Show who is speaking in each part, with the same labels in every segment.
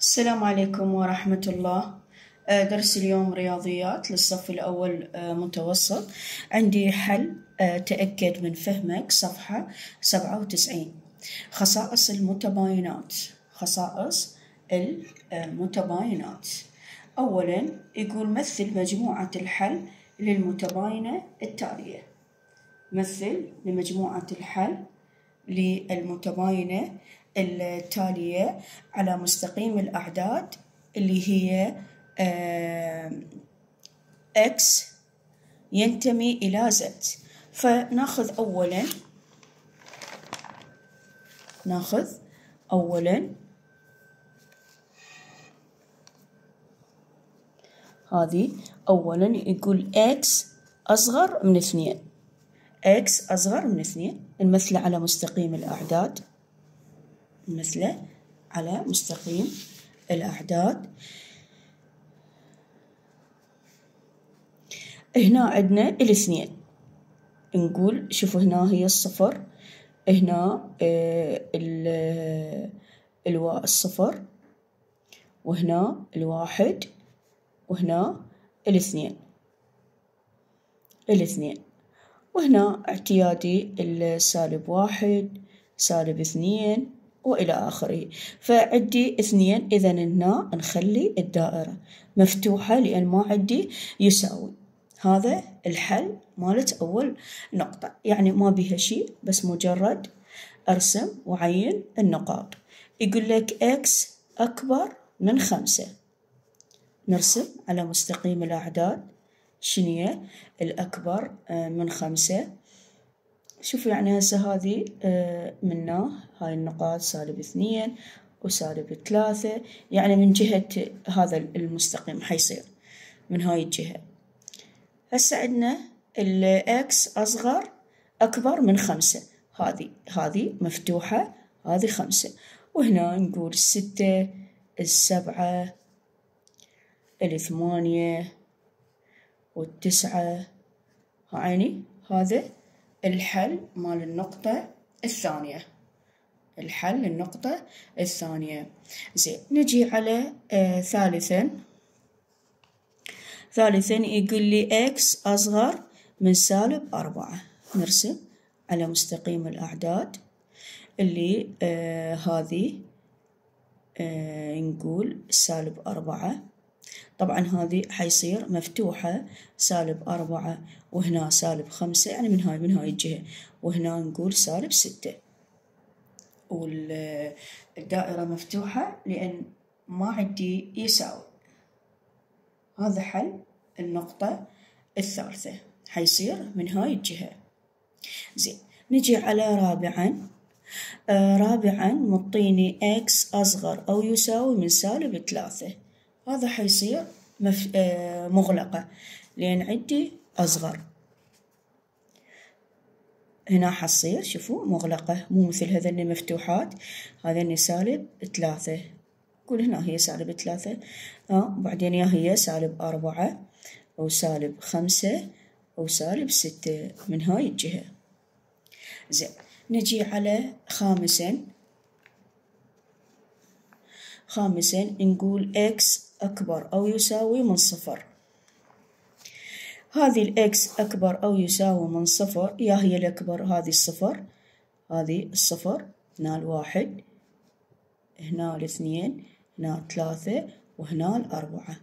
Speaker 1: السلام عليكم ورحمة الله. آه، درس اليوم رياضيات للصف الأول آه، متوسط. عندي حل آه، تأكد من فهمك صفحة سبعة وتسعين. خصائص المتباينات. خصائص المتباينات. أولا يقول مثل مجموعة الحل للمتباينة التالية. مثل لمجموعة الحل للمتباينة التالية على مستقيم الأعداد اللي هي X ينتمي إلى Z فناخذ أولا ناخذ أولا هذه أولا يقول X أصغر من اثنين. إكس أصغر من اثنين. نمثله على مستقيم الأعداد. نمثله على مستقيم الأعداد. هنا عندنا الاثنين. نقول شوفوا هنا هي الصفر هنا الواء الصفر وهنا الواحد وهنا الاثنين. الاثنين. وهنا اعتيادي السالب واحد سالب اثنين وإلى آخره. فعندي اثنين إذا هنا نخلي الدائرة مفتوحة لأن ما عندي يساوي. هذا الحل مالت أول نقطة. يعني ما بيها شيء بس مجرد أرسم وعين النقاط. يقول لك إكس أكبر من خمسة. نرسم على مستقيم الأعداد. شنية؟ الأكبر من خمسة. شوفوا يعني هسه هذه منا هاي النقاط سالب اثنين وسالب ثلاثة. يعني من جهة هذا المستقيم حيصير من هاي الجهة. هسه عندنا الإكس أصغر أكبر من خمسة. هذه هذه مفتوحة هذه خمسة. وهنا نقول الستة السبعة الثمانية والتسعة. عيني هذا الحل مال النقطة الثانية. الحل النقطة الثانية. زين نجي على آه ثالثا. ثالثا يقول لي إكس أصغر من سالب أربعة. نرسم على مستقيم الأعداد اللي آه هذه آه نقول سالب أربعة. طبعا هذه حيصير مفتوحة سالب أربعة وهنا سالب خمسة يعني من هاي من هاي الجهة. وهنا نقول سالب ستة. والدائرة مفتوحة لأن ما عندي يساوي. هذا حل النقطة الثالثة. حيصير من هاي الجهة. زين نجي على رابعا. آه رابعا مطيني إكس أصغر أو يساوي من سالب ثلاثة. هذا حيصير مف... آه مغلقة لأن عندي أصغر. هنا حتصير شوفوا مغلقة مو مثل هذني مفتوحات هذني سالب ثلاثة. قول هنا هي سالب ثلاثة. آه بعدين يا هي سالب أربعة أو سالب خمسة أو سالب ستة من هاي الجهة. زين نجي على خامسا. خامسا نقول X أكبر أو يساوي من صفر. هذه ال X أكبر أو يساوي من صفر يا هي الأكبر هذه الصفر. هذه الصفر هنا الواحد هنا الاثنين هنا ثلاثة وهنا الأربعة.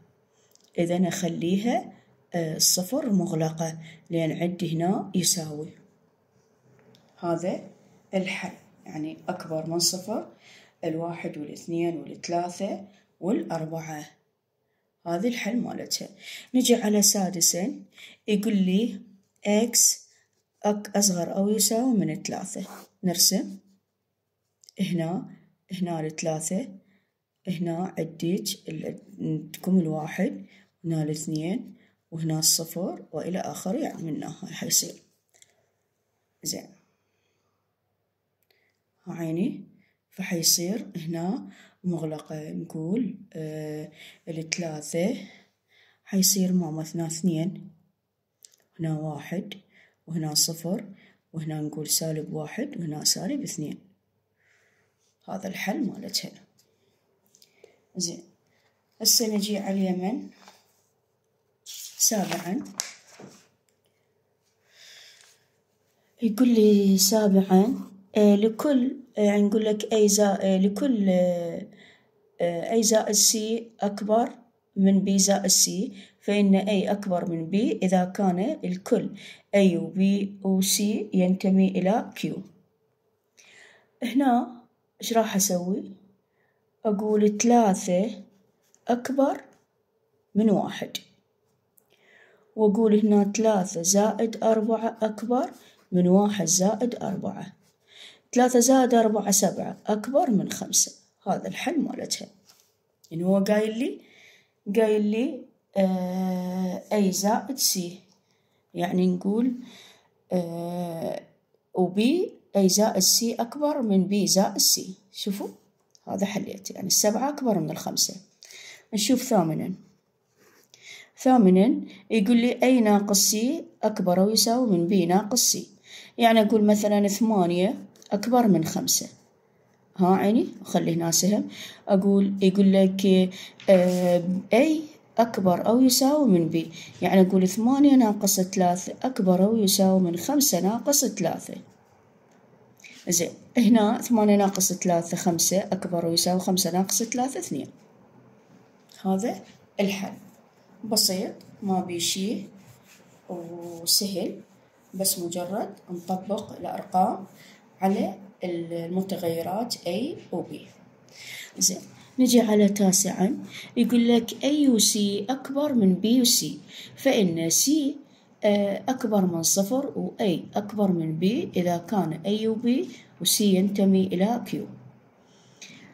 Speaker 1: إذا أخليها الصفر مغلقة لأن عندي هنا يساوي. هذا الحل يعني أكبر من صفر الواحد والإثنين والثلاثة والأربعة. هذه الحل مالتها. نجي على سادسا يقول لي إكس أصغر أو يساوي من ثلاثة. نرسم. هنا هنا الثلاثة هنا عديت عندكم الواحد هنا الاثنين وهنا الصفر وإلى آخره يعني من هاي حيصير. زين. عيني فحيصير هنا مغلقة نقول آه الثلاثة. حيصير ماما اثنا اثنين. هنا واحد وهنا صفر وهنا نقول سالب واحد وهنا سالب اثنين. هذا الحل مالتها. زين. هسه نجي على اليمن. سابعا. يقول لي سابعا. لكل يعني نقول لك أي زائد لكل آه أي زائد سي أكبر من B زائد C فإن A أكبر من B إذا كان الكل A و B و C ينتمي إلى Q هنا إيش راح أسوي؟ أقول ثلاثة أكبر من واحد. وأقول هنا ثلاثة زائد أربعة أكبر من واحد زائد أربعة. ثلاثة زائد أربعة سبعة أكبر من خمسة. هذا الحل مالتها. يعني هو قايل لي قايل لي آه A زائد C يعني نقول آه و B A زائد C أكبر من B زائد C شوفوا هذا حليت. يعني السبعة أكبر من الخمسة. نشوف ثامنا. ثامنا يقول لي أي ناقص سي أكبر أو يساوي من بي ناقص سي يعني أقول مثلا ثمانية أكبر من خمسة. ها عيني أخلي هنا سهم. أقول يقول لك آه أي أكبر أو يساوي من بي يعني أقول ثمانية ناقص ثلاثة أكبر أو يساوي من خمسة ناقص ثلاثة. زين هنا ثمانية ناقص ثلاثة خمسة أكبر أو يساوي خمسة ناقص ثلاثة اثنين. هذا الحل. بسيط ما بي شي وسهل بس مجرد نطبق الأرقام. على المتغيرات A و B. زين نجي على تاسعا. يقول لك أي و C أكبر من B و C فإن C أكبر من صفر و A أكبر من B إذا كان A و B و C ينتمي إلى Q.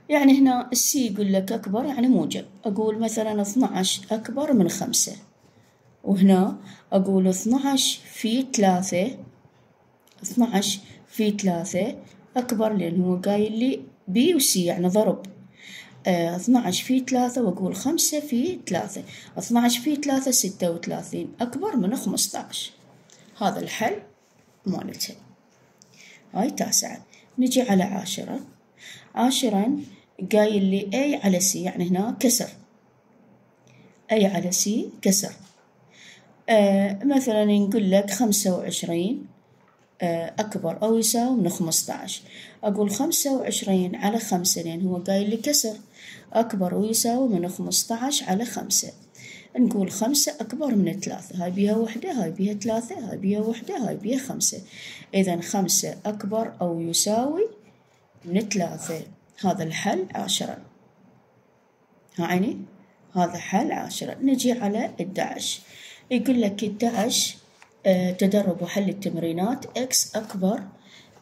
Speaker 1: يعني هنا السي يقول لك أكبر يعني موجب. أقول مثلا 12 أكبر من خمسة. وهنا أقول 12 في ثلاثة. 12 في ثلاثة أكبر لأن هو قايل لي بي وسي يعني ضرب. آه 12 في ثلاثة وأقول خمسة في ثلاثة. 12 في ثلاثة ستة وثلاثين. أكبر من خمسة عشر هذا الحل مالتها هاي تاسعة. نجي على عاشرة. عاشرا قايل لي A على C يعني هنا كسر. A على C كسر. آه مثلا نقول لك خمسة وعشرين. أكبر أو يساوي من خمسة عشر أقول خمسة وعشرين على خمسة لأن هو قايل لي كسر. أكبر أو يساوي من خمسة عشر على خمسة. نقول خمسة أكبر من ثلاثة. هاي بيها وحدة هاي بيها ثلاثة هاي بيها وحدة هاي بيها خمسة. إذا خمسة أكبر أو يساوي من ثلاثة. هذا الحل عاشرا عيني؟ هذا حل عاشرا نجي على الدعش يقول لك الدعش آه تدرب وحل التمرينات. X أكبر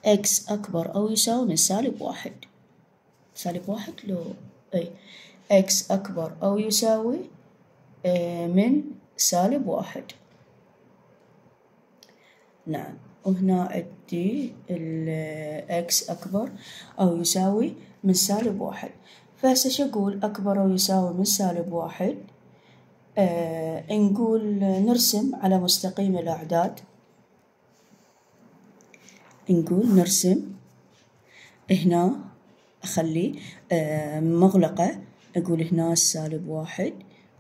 Speaker 1: X أكبر أو يساوي من سالب واحد. سالب واحد لو أي. X أكبر أو يساوي آه من سالب واحد. نعم. وهنا عندي الإكس أكبر أو يساوي من سالب واحد. فهسه شو أقول؟ أكبر أو يساوي من سالب واحد. آه نقول نرسم على مستقيم الأعداد. نقول نرسم هنا أخلي آه مغلقة. أقول هنا السالب واحد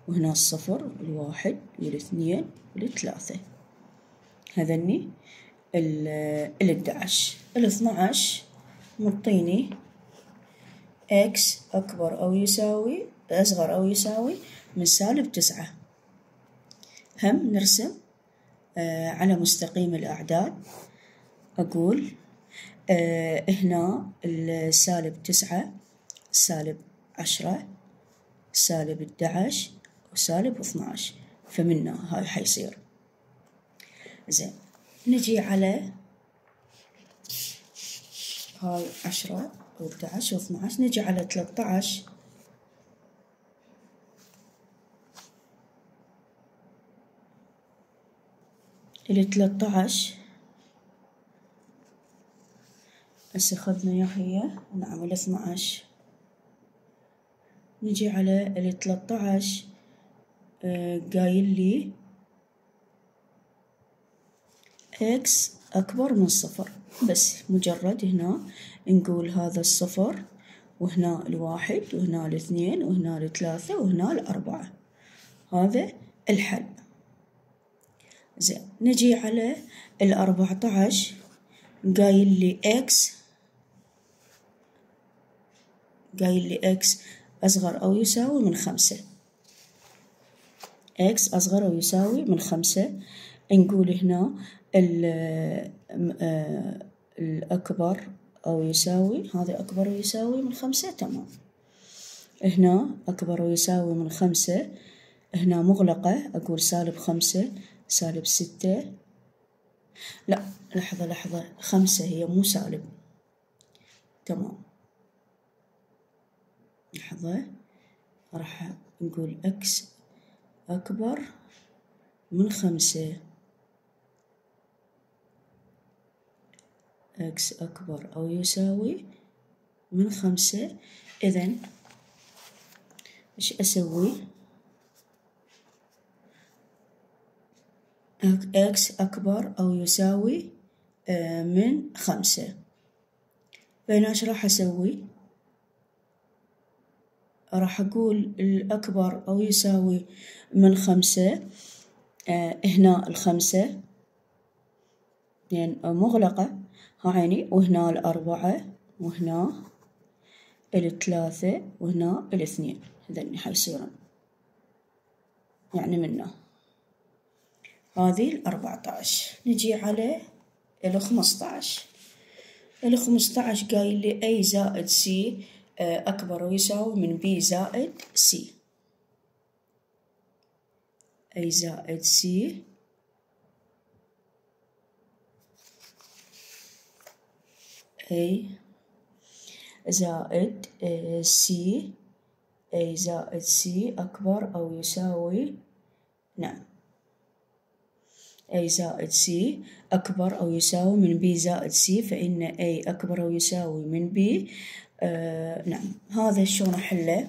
Speaker 1: وهنا الصفر والواحد والاثنين والثلاثة. هذني الإدعش الاثنى عشر مطيني إكس أكبر أو يساوي أصغر أو يساوي من سالب تسعة. هم نرسم آه، على مستقيم الأعداد. أقول آه، هنا السالب تسعة سالب عشرة سالب ادعش وسالب اثناش. فمنا هاي حيصير. زين نجي على هاي عشرة و11 نجي على 13 للتلاتعش هسه خذنا ياهية ونعمل 12 نجي على التلاتعش آه قايل لي X أكبر من صفر. بس مجرد هنا نقول هذا الصفر وهنا الواحد وهنا الاثنين وهنا الثلاثة وهنا الأربعة. هذا الحل. زين. نجي على الأربعة عشر قايل لي X قايل لي X أصغر أو يساوي من خمسة. X أصغر أو يساوي من خمسة. نقول هنا الأكبر أو يساوي هذا أكبر ويساوي من خمسة تمام. هنا أكبر ويساوي من خمسة هنا مغلقة أقول سالب خمسة. سالب ستة. لا لحظة لحظة. خمسة هي مو سالب. تمام. لحظة. راح نقول X أكبر من خمسة. X أكبر أو يساوي من خمسة. إذن إيش أسوي؟ X أكبر أو يساوي آه، من خمسة. فهنا إيش راح أسوي؟ راح أقول الأكبر أو يساوي من خمسة آه، هنا الخمسة. يعني مغلقة. هايني وهنا الأربعة وهنا الثلاثة وهنا الاثنين. هذني حيصيرن يعني منه. هذه الأربعة عشر نجي على الخمسطعش الخمسطعش قايل لي A زائد C آه، أكبر ويساوي من B زائد C A زائد C A زائد C. A زائد C أكبر أو يساوي نعم. A زائد C أكبر أو يساوي من B زائد C فإن A أكبر أو يساوي من B آه نعم. هذا شلون أحله؟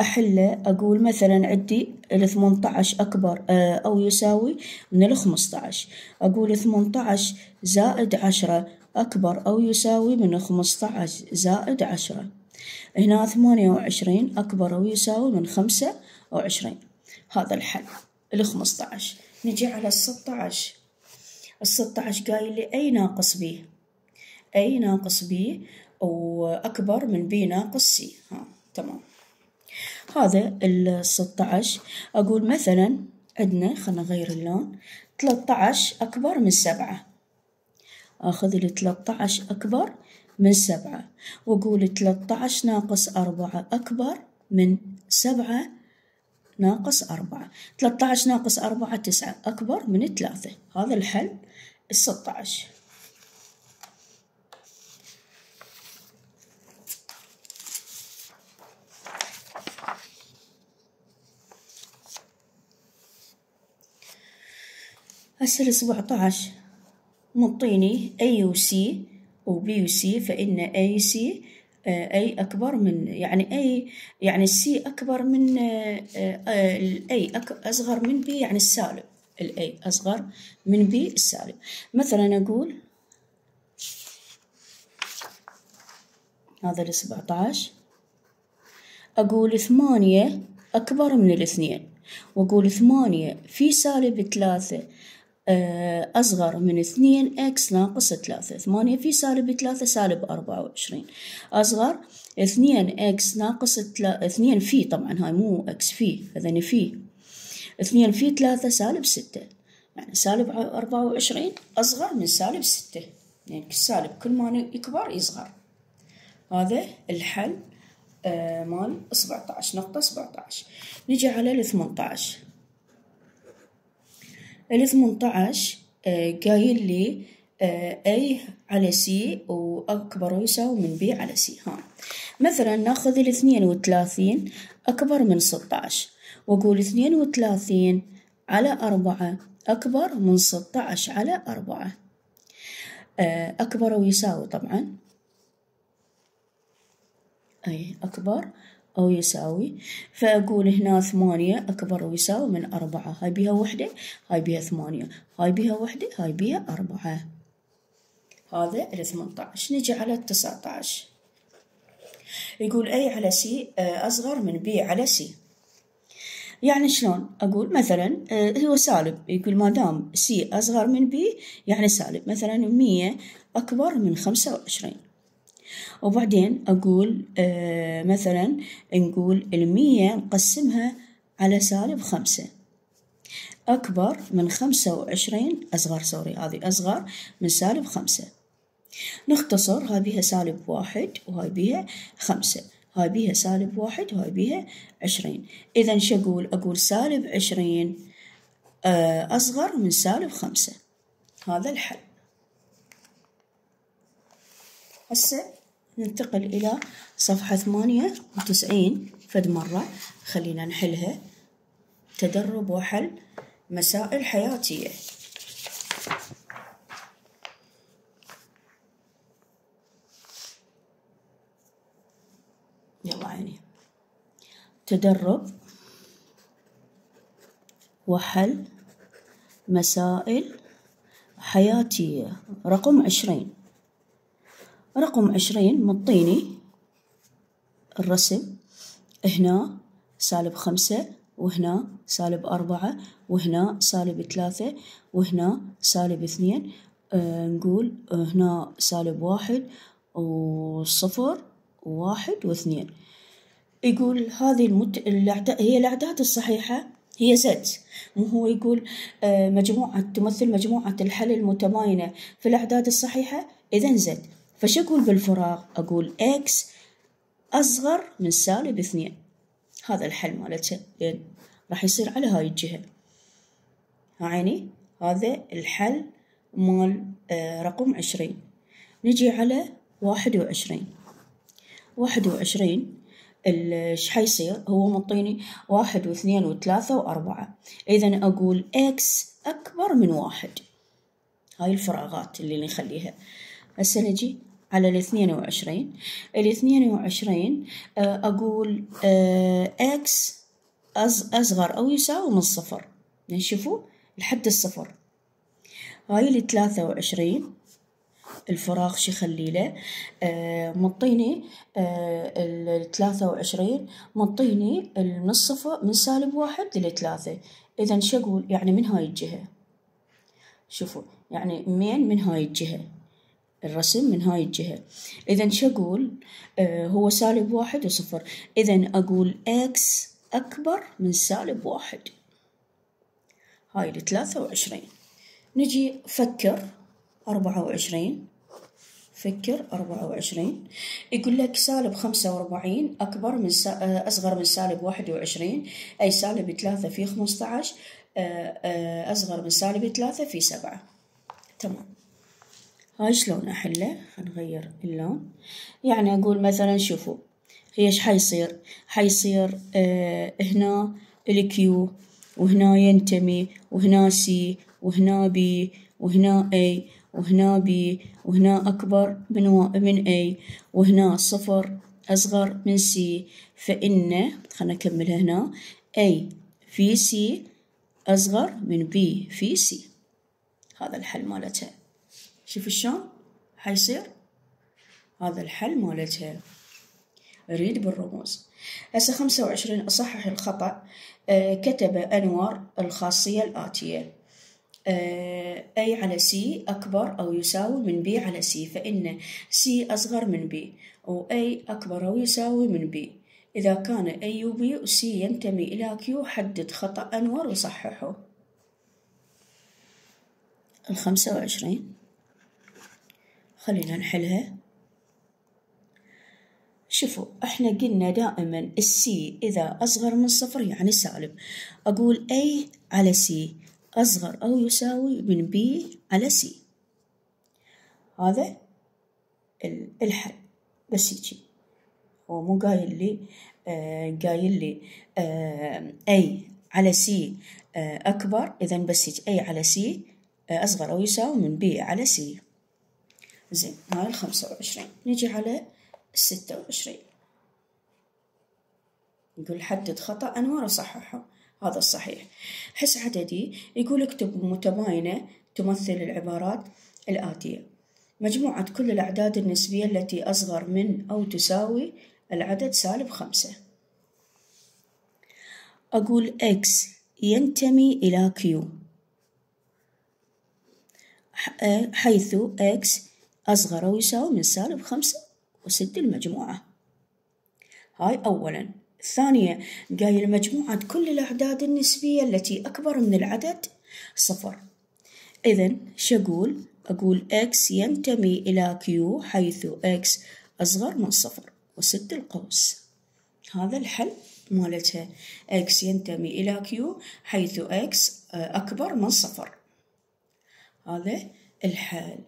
Speaker 1: أحله أقول مثلا عندي الثمنطعش أكبر آه أو يساوي من الخمسطعش أقول ثمنطعش زائد عشرة أكبر أو يساوي من خمسة عشر زائد عشرة. هنا ثمانية وعشرين أكبر أو يساوي من خمسة وعشرين. هذا الحل الخمسة عشر نجي على الستة عشر الستة عشر قايل لي A ناقص B؟ A ناقص B؟ وأكبر من B ناقص C. ها تمام. هذا الستة عشر أقول مثلا عندنا خلنا نغير اللون ثلاثة عشر أكبر من سبعة. آخذ لي 13 أكبر من سبعة. وأقول 13 ناقص أربعة أكبر من سبعة. ناقص أربعة. 13 ناقص أربعة تسعة. أكبر من ثلاثة. هذا الحل الستة هسه السبعة عشر. مطيني A و C و B و C فإن A C A أكبر من يعني A يعني C أكبر من ال A أصغر من B يعني السالب ال A أصغر من B السالب. مثلا أقول هذا السبعة عشر أقول ثمانية أكبر من الاثنين وأقول ثمانية في سالب ثلاثة. آه، أصغر من اثنين X ناقص ثلاثة ثمانية في سالب ثلاثة سالب أربعة وعشرين. أصغر اثنين X ناقص تلا... اثنين في طبعا هاي مو X في هذني في. اثنين في ثلاثة سالب ستة يعني سالب أربعة وعشرين أصغر من سالب ستة. يعني السالب كل ما يكبر يصغر. هذا الحل آه مال 17 نقطة 17 نجي على ال 18 ال 18 آه، قايل لي آه، A على C وأكبر يساوي من B على C ها. مثلا ناخذ الاثنين وثلاثين أكبر من ستة عشر وأقول اثنين وثلاثين على أربعة أكبر من ستة عشر على أربعة. آه، أكبر ويساوي طبعا. أي أكبر. أو يساوي. فأقول هنا ثمانية أكبر أو يساوي من أربعة. هاي بيها وحدة هاي بيها ثمانية. هاي بيها وحدة هاي بيها أربعة. هذا الثمنتاش نجي على التسعة عشر يقول A على C آه، أصغر من B على C. يعني شلون؟ أقول مثلا آه، هو سالب. يقول ما دام C أصغر من B يعني سالب. مثلا مية أكبر من خمسة وعشرين. وبعدين أقول آه، مثلا نقول المية نقسمها على سالب خمسة. أكبر من خمسة وعشرين أصغر سوري هذه أصغر من سالب خمسة. نختصر هاي بيها سالب واحد وهاي بيها خمسة. هاي بيها سالب واحد وهاي بيها عشرين. إذا شو أقول؟ أقول سالب عشرين آه، أصغر من سالب خمسة. هذا الحل. هسه ننتقل إلى صفحة ثمانية وتسعين فد مرة. خلينا نحلها. تدرب وحل مسائل حياتية. يلا عيني. تدرب وحل مسائل حياتية. رقم عشرين. رقم عشرين مطيني. الرسم هنا سالب خمسة وهنا سالب أربعة وهنا سالب ثلاثة وهنا سالب اثنين. آه نقول هنا سالب واحد وصفر وواحد واثنين. يقول هذه المت... الأعداد هي الأعداد الصحيحة هي زد مو هو يقول آه مجموعة تمثل مجموعة الحل المتباينة في الأعداد الصحيحة إذا زد فشو أقول بالفراغ. أقول إكس أصغر من سالب اثنين. هذا الحل مالته. لأن راح يصير على هاي الجهة. عيني هذا الحل مال آه رقم عشرين. نجي على واحد وعشرين. واحد وعشرين إيش حيصير؟ هو مطيني واحد واثنين وثلاثة وأربعة. إذا أقول X أكبر من واحد. هاي الفراغات اللي نخليها. هسه نجي على الاثنين وعشرين. الاثنين وعشرين أقول X أصغر أو يساوي من صفر. نشوفوا لحد الصفر. هاي الثلاثة وعشرين الفراغ شو يخلي له؟ آه مطيني آه الثلاثة وعشرين مطيني من الصفر من سالب واحد لثلاثة إذا شو أقول؟ يعني من هاي الجهة. شوفوا يعني مين من هاي الجهة. الرسم من هاي الجهة. إذا شو أقول؟ آه هو سالب واحد وصفر. إذا أقول إكس أكبر من سالب واحد. هاي الثلاثة وعشرين. نجي فكر أربعة وعشرين. فكر أربعة وعشرين. يقول لك سالب خمسة وأربعين أكبر من سا... أصغر من سالب واحد وعشرين. أي سالب ثلاثة في خمسة عشر أصغر من سالب ثلاثة في سبعة. تمام. هاي شلون أحله؟ نغير اللون. يعني أقول مثلا شوفوا هي إيش حيصير؟ حيصير آه هنا ال Q وهنا ينتمي وهنا C وهنا B وهنا A وهنا B وهنا أكبر من و... من A وهنا صفر أصغر من C. فإن خلنا نكمل هنا A في C أصغر من B في C. هذا الحل مالتها شوف شلون حيصير؟ هذا الحل مالتها. أريد بالرموز. هسه خمسة وعشرين أصحح الخطأ. آه كتب أنور الخاصية الآتية. A على C أكبر أو يساوي من B على C فإن C أصغر من و A أكبر أو يساوي من B. إذا كان A و B و C ينتمي إلى Q حدد خطأ أنور وصححه. الخمسة وعشرين. خلينا نحلها. شوفوا إحنا قلنا دائما السي إذا أصغر من صفر يعني سالب. أقول A على C أصغر أو يساوي من B على C. هذا الحل. بس يجي هو مو قايل لي آه قايل لي آه A على C آه أكبر. إذا بس A على آه أصغر أو يساوي من B على C. زين هاي الخمسة وعشرين. نجي على الستة وعشرين. نقول حدد خطأ أنوار وصححه هذا الصحيح حس عددي يقول اكتب متباينة تمثل العبارات الآتية. مجموعة كل الأعداد النسبية التي أصغر من أو تساوي العدد سالب خمسة. أقول X ينتمي إلى Q حيث X أصغر أو يساوي من سالب خمسة وست المجموعة. هاي أولاً. الثانية قايل مجموعة كل الأعداد النسبية التي أكبر من العدد صفر. إذا شقول أقول x ينتمي إلى q حيث x أصغر من صفر وسد القوس. هذا الحل مالتها. X ينتمي إلى q حيث x أكبر من صفر. هذا الحل.